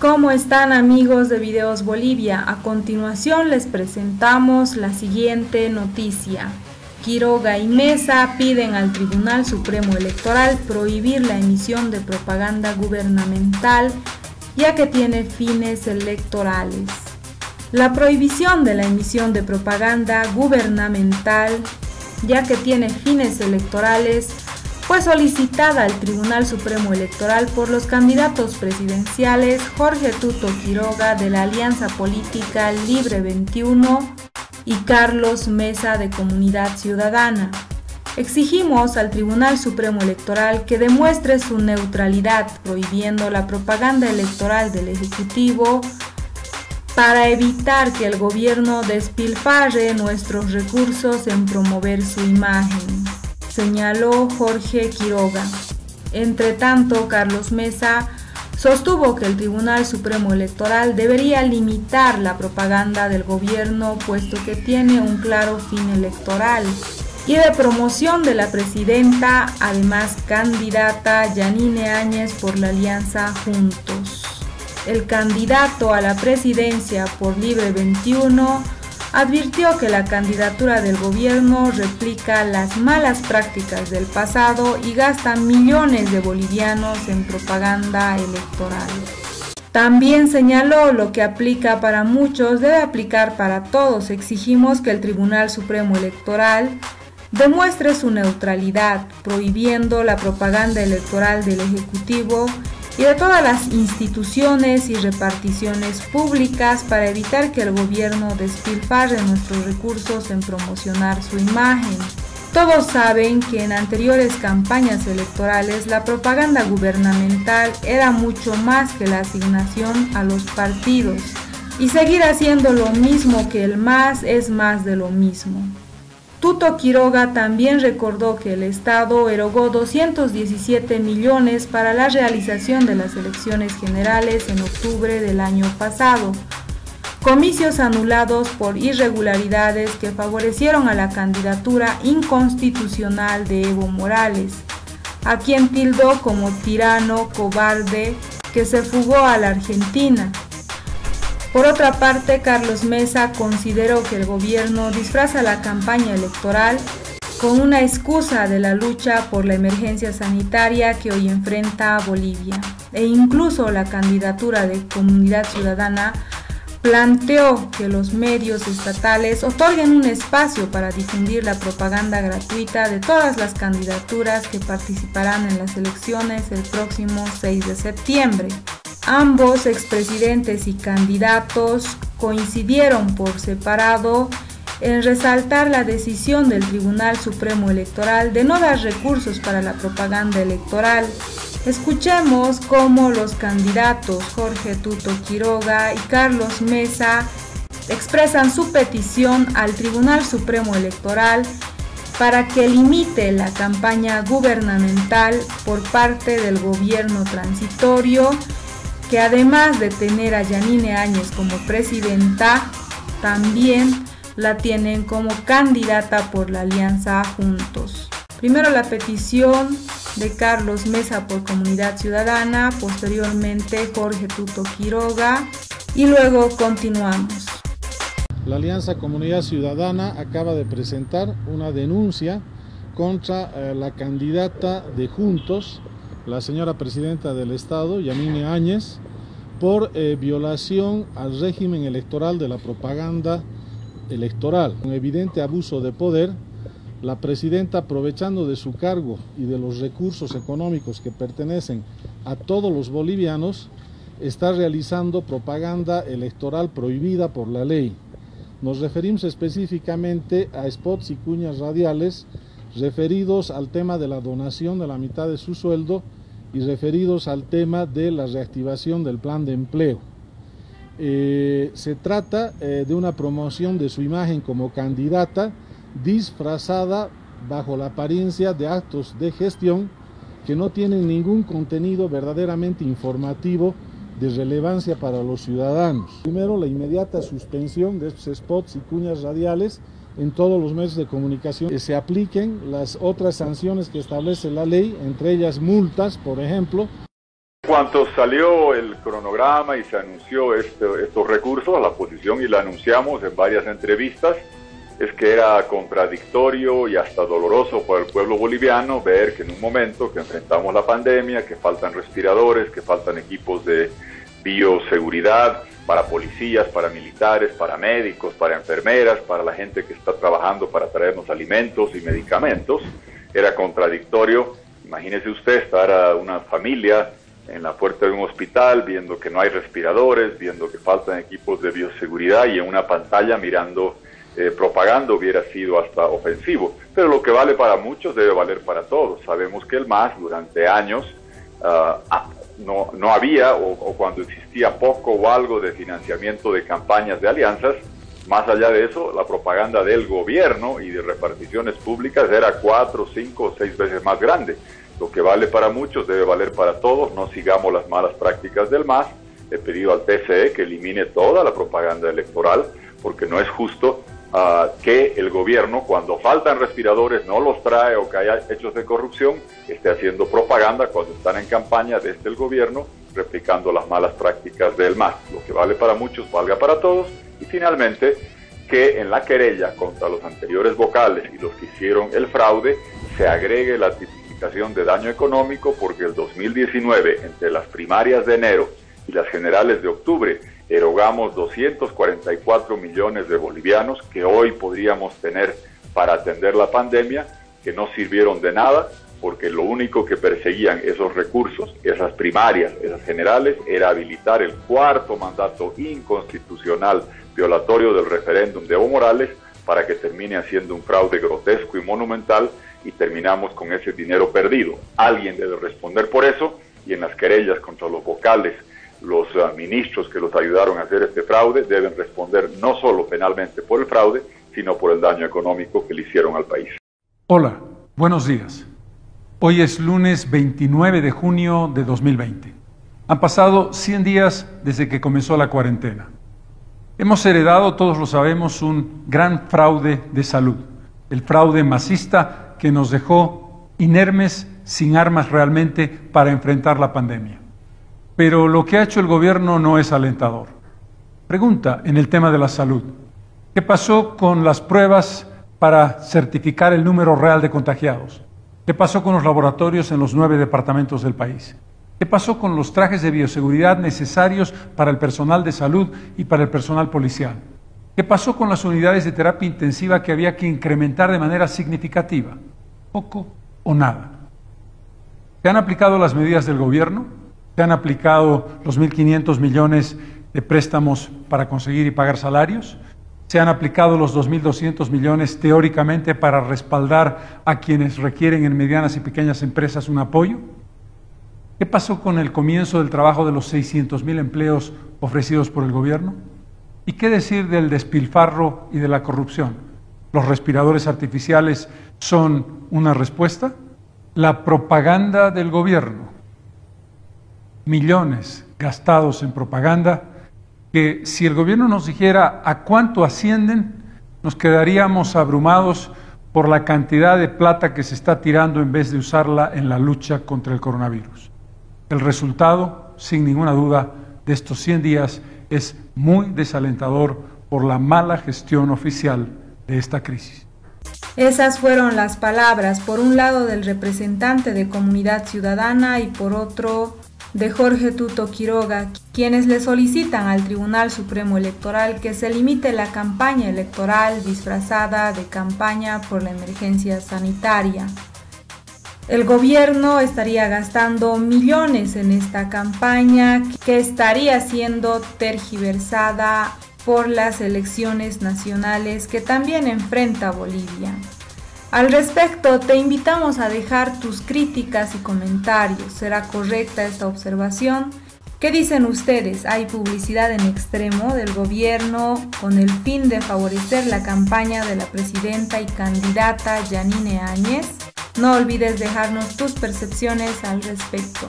¿Cómo están amigos de Videos Bolivia? A continuación les presentamos la siguiente noticia. Quiroga y Mesa piden al Tribunal Supremo Electoral prohibir la emisión de propaganda gubernamental ya que tiene fines electorales. La prohibición de la emisión de propaganda gubernamental ya que tiene fines electorales fue solicitada al Tribunal Supremo Electoral por los candidatos presidenciales Jorge Tuto Quiroga de la Alianza Política Libre 21 y Carlos Mesa de Comunidad Ciudadana. Exigimos al Tribunal Supremo Electoral que demuestre su neutralidad prohibiendo la propaganda electoral del Ejecutivo para evitar que el gobierno despilfarre nuestros recursos en promover su imagen señaló Jorge Quiroga. Entre tanto, Carlos Mesa sostuvo que el Tribunal Supremo Electoral debería limitar la propaganda del gobierno puesto que tiene un claro fin electoral y de promoción de la presidenta, además candidata Yanine Áñez por la Alianza Juntos. El candidato a la presidencia por Libre 21 advirtió que la candidatura del gobierno replica las malas prácticas del pasado y gasta millones de bolivianos en propaganda electoral. También señaló lo que aplica para muchos debe aplicar para todos. Exigimos que el Tribunal Supremo Electoral demuestre su neutralidad, prohibiendo la propaganda electoral del Ejecutivo y de todas las instituciones y reparticiones públicas para evitar que el gobierno despilfarre nuestros recursos en promocionar su imagen. Todos saben que en anteriores campañas electorales la propaganda gubernamental era mucho más que la asignación a los partidos y seguir haciendo lo mismo que el más es más de lo mismo. Tuto Quiroga también recordó que el Estado erogó 217 millones para la realización de las elecciones generales en octubre del año pasado, comicios anulados por irregularidades que favorecieron a la candidatura inconstitucional de Evo Morales, a quien tildó como tirano cobarde que se fugó a la Argentina por otra parte, Carlos Mesa consideró que el gobierno disfraza la campaña electoral con una excusa de la lucha por la emergencia sanitaria que hoy enfrenta Bolivia. E incluso la candidatura de Comunidad Ciudadana planteó que los medios estatales otorguen un espacio para difundir la propaganda gratuita de todas las candidaturas que participarán en las elecciones el próximo 6 de septiembre. Ambos expresidentes y candidatos coincidieron por separado en resaltar la decisión del Tribunal Supremo Electoral de no dar recursos para la propaganda electoral. Escuchemos cómo los candidatos Jorge Tuto Quiroga y Carlos Mesa expresan su petición al Tribunal Supremo Electoral para que limite la campaña gubernamental por parte del gobierno transitorio que además de tener a Yanine Áñez como presidenta, también la tienen como candidata por la Alianza Juntos. Primero la petición de Carlos Mesa por Comunidad Ciudadana, posteriormente Jorge Tuto Quiroga y luego continuamos. La Alianza Comunidad Ciudadana acaba de presentar una denuncia contra eh, la candidata de Juntos, la señora presidenta del Estado, Yanine Áñez, por eh, violación al régimen electoral de la propaganda electoral. Un evidente abuso de poder, la presidenta, aprovechando de su cargo y de los recursos económicos que pertenecen a todos los bolivianos, está realizando propaganda electoral prohibida por la ley. Nos referimos específicamente a spots y cuñas radiales referidos al tema de la donación de la mitad de su sueldo y referidos al tema de la reactivación del plan de empleo. Eh, se trata eh, de una promoción de su imagen como candidata disfrazada bajo la apariencia de actos de gestión que no tienen ningún contenido verdaderamente informativo de relevancia para los ciudadanos. Primero, la inmediata suspensión de estos spots y cuñas radiales en todos los medios de comunicación se apliquen las otras sanciones que establece la ley, entre ellas multas, por ejemplo. Cuando salió el cronograma y se anunció este, estos recursos, la posición y la anunciamos en varias entrevistas, es que era contradictorio y hasta doloroso para el pueblo boliviano ver que en un momento que enfrentamos la pandemia, que faltan respiradores, que faltan equipos de bioseguridad para policías, para militares, para médicos, para enfermeras, para la gente que está trabajando para traernos alimentos y medicamentos, era contradictorio. Imagínese usted estar a una familia en la puerta de un hospital viendo que no hay respiradores, viendo que faltan equipos de bioseguridad y en una pantalla mirando eh, propaganda hubiera sido hasta ofensivo. Pero lo que vale para muchos debe valer para todos. Sabemos que el MAS durante años ah, no, no, había o, cuando existía poco o algo de financiamiento de campañas de alianzas, más allá de eso, la propaganda del gobierno y de reparticiones públicas era cuatro, cinco o seis veces más grande. Lo que vale para muchos debe valer para todos. No sigamos las malas prácticas del MAS. He pedido al TCE que elimine toda la propaganda electoral porque no es justo uh, que el gobierno, cuando faltan respiradores, no los trae o que haya hechos de corrupción, esté haciendo propaganda cuando están en campaña desde el gobierno, replicando las malas prácticas del MAS. Lo que vale para muchos, valga para todos. Y finalmente, que en la querella contra los anteriores vocales y los que hicieron el fraude, se agregue la tipificación de daño económico porque el 2019, entre las primarias de enero y las generales de octubre, erogamos 244 millones de bolivianos que hoy podríamos tener para atender la pandemia, que no sirvieron de nada, porque lo único que perseguían esos recursos, esas primarias, esas generales, era habilitar el cuarto mandato inconstitucional violatorio del referéndum de Evo Morales para que termine haciendo un fraude grotesco y monumental y terminamos con ese dinero perdido. Alguien debe responder por eso y en las querellas contra los vocales los uh, ministros que los ayudaron a hacer este fraude deben responder no solo penalmente por el fraude, sino por el daño económico que le hicieron al país. Hola, buenos días. Hoy es lunes 29 de junio de 2020. Han pasado 100 días desde que comenzó la cuarentena. Hemos heredado, todos lo sabemos, un gran fraude de salud, el fraude masista que nos dejó inermes sin armas realmente para enfrentar la pandemia. Pero lo que ha hecho el gobierno no es alentador. Pregunta en el tema de la salud. ¿Qué pasó con las pruebas para certificar el número real de contagiados? ¿Qué pasó con los laboratorios en los nueve departamentos del país? ¿Qué pasó con los trajes de bioseguridad necesarios para el personal de salud y para el personal policial? ¿Qué pasó con las unidades de terapia intensiva que había que incrementar de manera significativa? Poco o nada. ¿Se han aplicado las medidas del gobierno? Se han aplicado los 1.500 millones de préstamos para conseguir y pagar salarios. Se han aplicado los 2.200 millones teóricamente para respaldar a quienes requieren en medianas y pequeñas empresas un apoyo. ¿Qué pasó con el comienzo del trabajo de los 600.000 empleos ofrecidos por el gobierno? ¿Y qué decir del despilfarro y de la corrupción? ¿Los respiradores artificiales son una respuesta? La propaganda del gobierno millones gastados en propaganda, que si el gobierno nos dijera a cuánto ascienden, nos quedaríamos abrumados por la cantidad de plata que se está tirando en vez de usarla en la lucha contra el coronavirus. El resultado, sin ninguna duda, de estos 100 días es muy desalentador por la mala gestión oficial de esta crisis. Esas fueron las palabras, por un lado del representante de Comunidad Ciudadana y por otro de Jorge Tuto Quiroga, quienes le solicitan al Tribunal Supremo Electoral que se limite la campaña electoral disfrazada de campaña por la emergencia sanitaria. El gobierno estaría gastando millones en esta campaña que estaría siendo tergiversada por las elecciones nacionales que también enfrenta Bolivia. Al respecto, te invitamos a dejar tus críticas y comentarios. ¿Será correcta esta observación? ¿Qué dicen ustedes? ¿Hay publicidad en extremo del gobierno con el fin de favorecer la campaña de la presidenta y candidata Yanine Áñez? No olvides dejarnos tus percepciones al respecto.